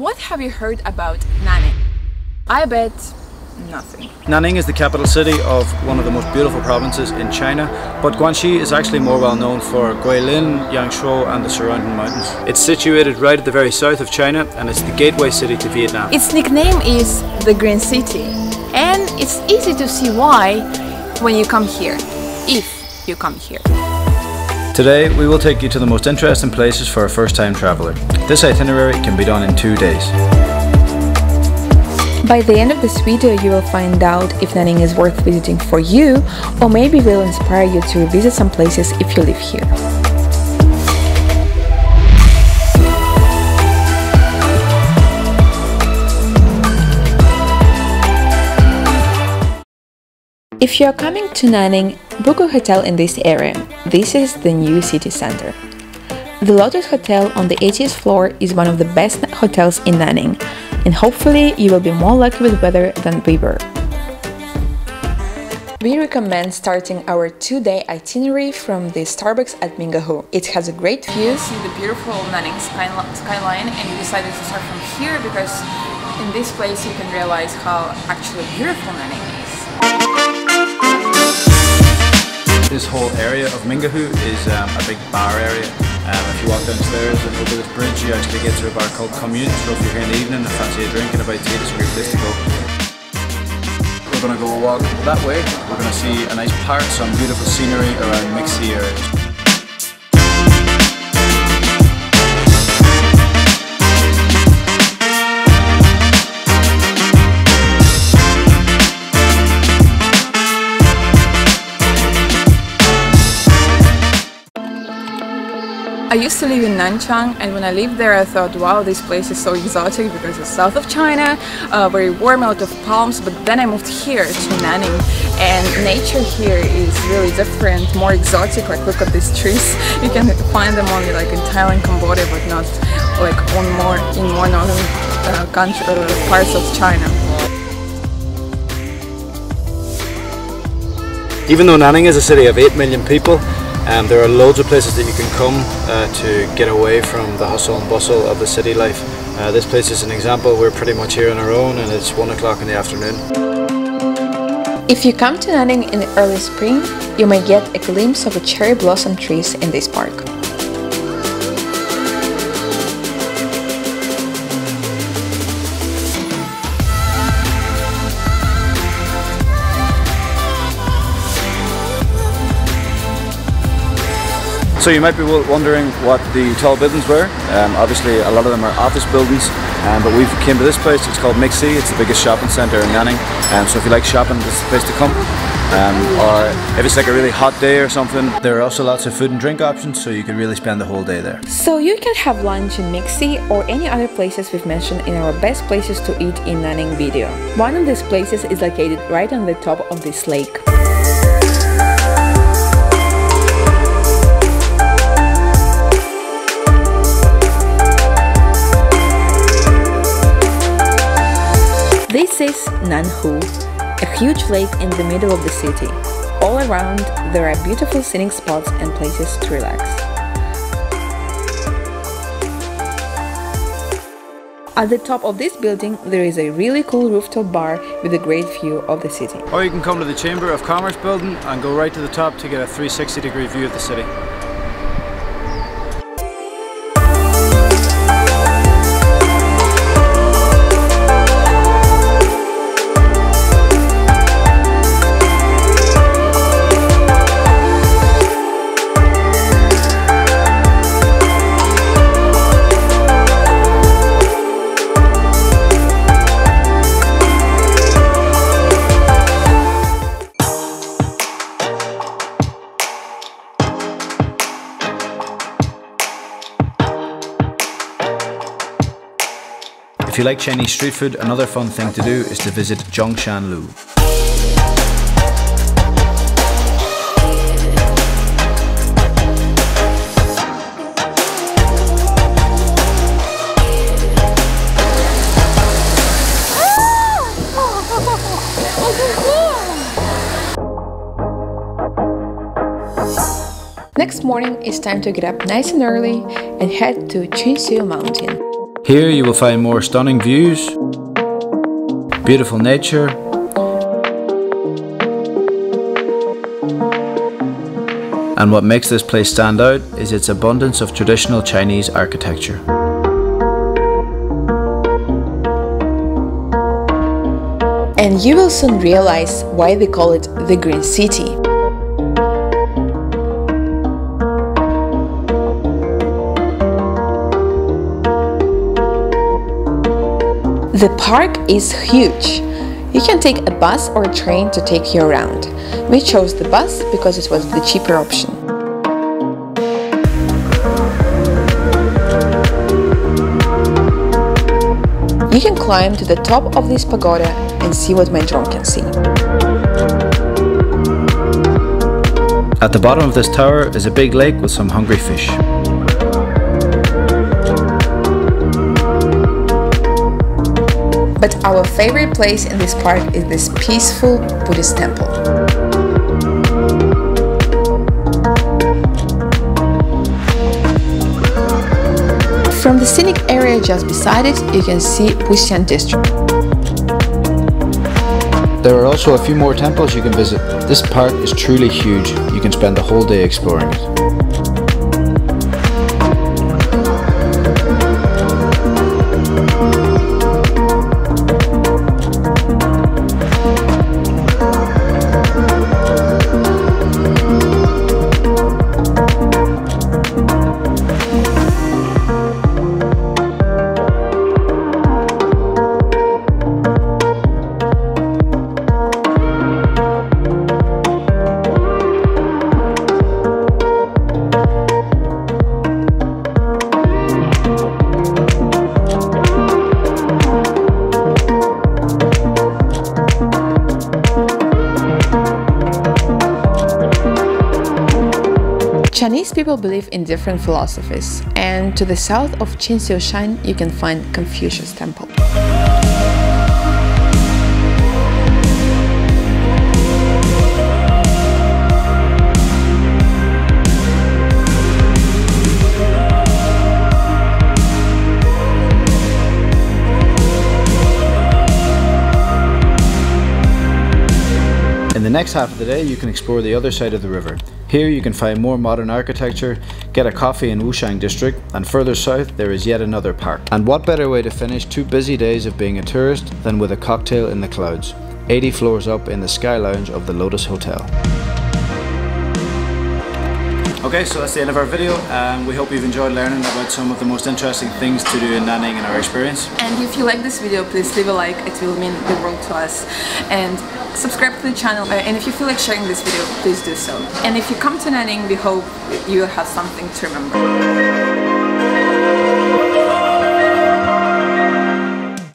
What have you heard about Nanning? I bet nothing. Nanning is the capital city of one of the most beautiful provinces in China, but Guangxi is actually more well known for Guilin, Yangshuo and the surrounding mountains. It's situated right at the very south of China and it's the gateway city to Vietnam. Its nickname is the Green City, and it's easy to see why when you come here, if you come here. Today we will take you to the most interesting places for a first time traveller. This itinerary can be done in two days. By the end of this video you will find out if Nanning is worth visiting for you or maybe will inspire you to revisit some places if you live here. If you are coming to Nanning, book a hotel in this area. This is the new city center. The Lotus Hotel on the 80th floor is one of the best hotels in Nanning, and hopefully you will be more lucky with weather than we were. We recommend starting our two-day itinerary from the Starbucks at MingGeHu. It has a great view. See the beautiful Nanning skyline and you decided to start from here because in this place you can realize how actually beautiful Nanning is. This whole area of MingGeHu is um, a big bar area. Um, if you walk downstairs and over this bridge, you actually get to a bar called Commune. So if you're here in the evening and fancy a drink and a bite to eat, it's a great place to go. We're going to go walk that way. We're going to see a nice park, some beautiful scenery around MixC area. I used to live in Nanchang and when I lived there I thought wow this place is so exotic because it's south of China, uh, very warm, a lot of palms but then I moved here to Nanning and nature here is really different, more exotic like look at these trees you can find them only like in Thailand, Cambodia but not like on more in more northern uh, country, uh, parts of China. Even though Nanning is a city of 8 million people, um, there are loads of places that you can come uh, to get away from the hustle and bustle of the city life. Uh, this place is an example, we're pretty much here on our own and it's 1 o'clock in the afternoon. If you come to Nanning in the early spring, you may get a glimpse of the cherry blossom trees in this park. So you might be wondering what the tall buildings were. Um, obviously a lot of them are office buildings, um, but we came to this place, it's called MixC, it's the biggest shopping centre in Nanning. Um, so if you like shopping, this is the place to come. Um, or if it's like a really hot day or something, there are also lots of food and drink options, so you can really spend the whole day there. So you can have lunch in MixC or any other places we've mentioned in our best places to eat in Nanning video. One of these places is located right on the top of this lake. Is Nanhu, a huge lake in the middle of the city. All around, there are beautiful scenic spots and places to relax. At the top of this building, there is a really cool rooftop bar with a great view of the city. Or you can come to the Chamber of Commerce building and go right to the top to get a 360 degree view of the city. You like Chinese street food, another fun thing to do is to visit Zhongshan Lu. Next morning, it's time to get up nice and early and head to Qingxiu Mountain. Here you will find more stunning views, beautiful nature, and what makes this place stand out is its abundance of traditional Chinese architecture. And you will soon realize why they call it the Green City. The park is huge. You can take a bus or a train to take you around. We chose the bus because it was the cheaper option. You can climb to the top of this pagoda and see what my drone can see. At the bottom of this tower is a big lake with some hungry fish. Favorite place in this park is this peaceful Buddhist temple. From the scenic area just beside it, you can see Puxian district. There are also a few more temples you can visit. This park is truly huge. You can spend the whole day exploring it. Believe in different philosophies, and to the south of Qingxiushan you can find Confucius Temple. The next half of the day, you can explore the other side of the river. Here you can find more modern architecture, get a coffee in Wuxiang district, and further south there is yet another park. And what better way to finish two busy days of being a tourist than with a cocktail in the clouds, 80 floors up in the Sky Lounge of the Lotus Hotel. Okay, so that's the end of our video. Um, we hope you've enjoyed learning about some of the most interesting things to do in Nanning in our experience. And if you like this video, please leave a like, it will mean the world to us. And subscribe to the channel, uh, and if you feel like sharing this video, please do so. And if you come to Nanning, we hope you will have something to remember.